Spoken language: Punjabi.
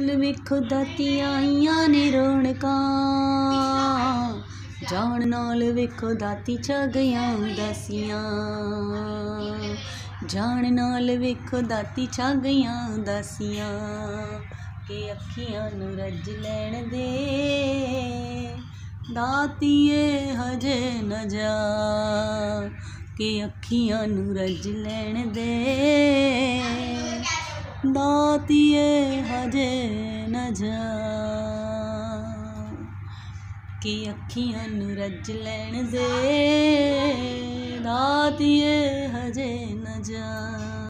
ਨਾਲ ਵੇਖੋ ਦਾਤੀਆਂ ਆਈਆਂ ਨੇ ਰੌਣਕਾਂ। ਜਾਣ ਨਾਲ ਵੇਖੋ ਦਾਤੀ ਛਗੀਆਂ ਗਈਆਂ ਉਦਾਸੀਆਂ। ਜਾਣ ਨਾਲ ਵੇਖੋ ਦਾਤੀ ਛਗੀਆਂ ਗਈਆਂ ਉਦਾਸੀਆਂ। ਕਿ ਅੱਖੀਆਂ ਨੂੰ ਰੱਜ ਲੈਣ ਦੇ ਦਾਤੀਏ ਹਜੇ न ਜਾ। ਕਿ ਅੱਖੀਆਂ ਨੂੰ ਰੱਜ ਲੈਣ ਦੇ ਦਾਤੀਏ ਹਜੇ न ਜਾ ਕਿ ਅੱਖੀਆਂ ਨੂੰ ਰੱਜ ਲੈਣ ਦੇ ਦਾਤੀਏ ਹਜੇ न ਜਾ